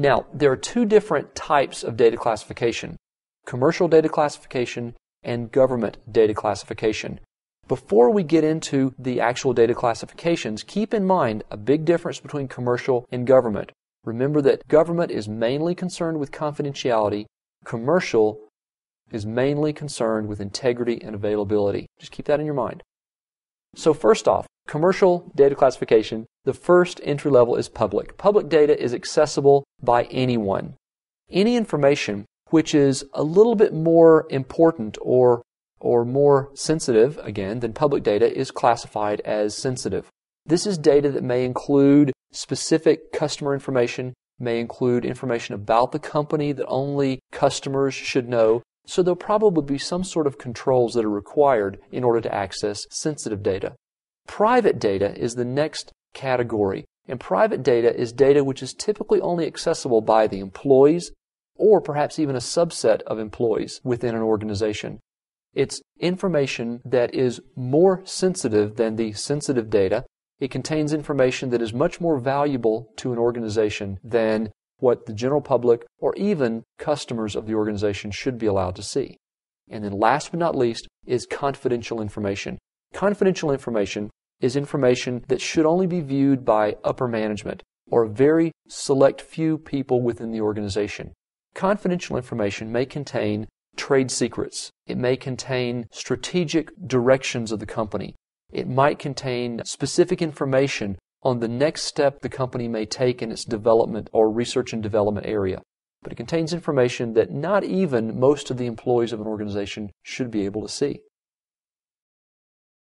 Now, there are two different types of data classification commercial data classification and government data classification. Before we get into the actual data classifications, keep in mind a big difference between commercial and government. Remember that government is mainly concerned with confidentiality, commercial is mainly concerned with integrity and availability. Just keep that in your mind. So, first off, commercial data classification, the first entry level is public. Public data is accessible by anyone. Any information which is a little bit more important or or more sensitive again than public data is classified as sensitive. This is data that may include specific customer information, may include information about the company that only customers should know. So there'll probably be some sort of controls that are required in order to access sensitive data. Private data is the next category. And private data is data which is typically only accessible by the employees or perhaps even a subset of employees within an organization. It's information that is more sensitive than the sensitive data. It contains information that is much more valuable to an organization than what the general public or even customers of the organization should be allowed to see. And then last but not least is confidential information. Confidential information is information that should only be viewed by upper management or a very select few people within the organization. Confidential information may contain trade secrets. It may contain strategic directions of the company. It might contain specific information on the next step the company may take in its development or research and development area. But it contains information that not even most of the employees of an organization should be able to see.